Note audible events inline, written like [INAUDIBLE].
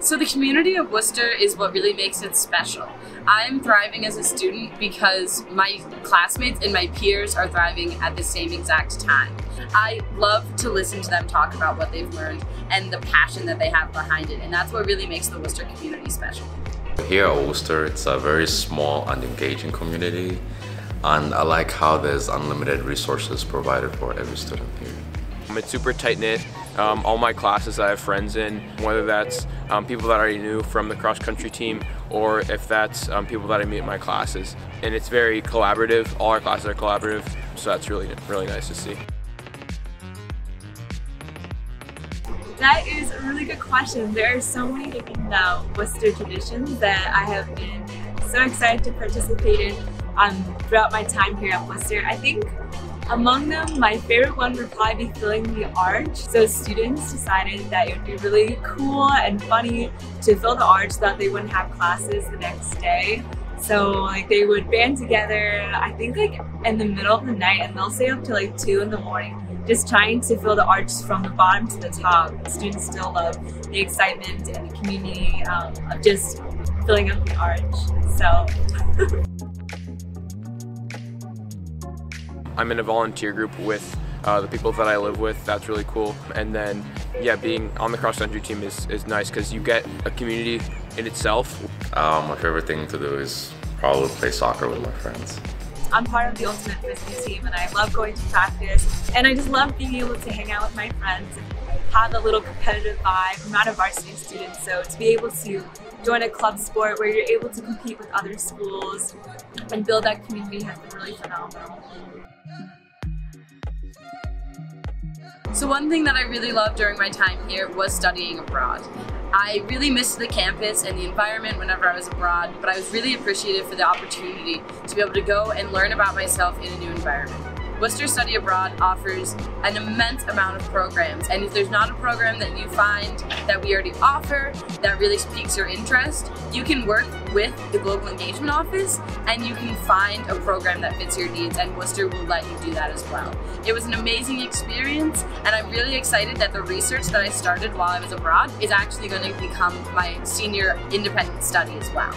So the community of Wooster is what really makes it special. I'm thriving as a student because my classmates and my peers are thriving at the same exact time. I love to listen to them talk about what they've learned and the passion that they have behind it, and that's what really makes the Wooster community special. Here at Wooster, it's a very small and engaging community, and I like how there's unlimited resources provided for every student here. It's super tight knit. Um, all my classes I have friends in, whether that's um, people that I already knew from the cross country team or if that's um, people that I meet in my classes. And it's very collaborative. All our classes are collaborative, so that's really, really nice to see. That is a really good question. There are so many now Wooster traditions that I have been so excited to participate in um, throughout my time here at Wooster. I think among them, my favorite one would probably be filling the arch. So students decided that it would be really cool and funny to fill the arch so that they wouldn't have classes the next day. So like they would band together, I think like in the middle of the night and they'll stay up to like two in the morning just trying to fill the arch from the bottom to the top. Students still love the excitement and the community um, of just filling up the arch. So [LAUGHS] I'm in a volunteer group with uh, the people that I live with. That's really cool. And then, yeah, being on the cross country team is, is nice because you get a community in itself. Um, my favorite thing to do is probably play soccer with my friends. I'm part of the Ultimate Frisbee team and I love going to practice and I just love being able to hang out with my friends and have a little competitive vibe. I'm not a varsity student so to be able to join a club sport where you're able to compete with other schools and build that community has been really phenomenal. So one thing that I really loved during my time here was studying abroad. I really missed the campus and the environment whenever I was abroad, but I was really appreciative for the opportunity to be able to go and learn about myself in a new environment. Wooster Study Abroad offers an immense amount of programs, and if there's not a program that you find that we already offer that really piques your interest, you can work with the Global Engagement Office and you can find a program that fits your needs, and Wooster will let you do that as well. It was an amazing experience, and I'm really excited that the research that I started while I was abroad is actually going to become my senior independent study as well.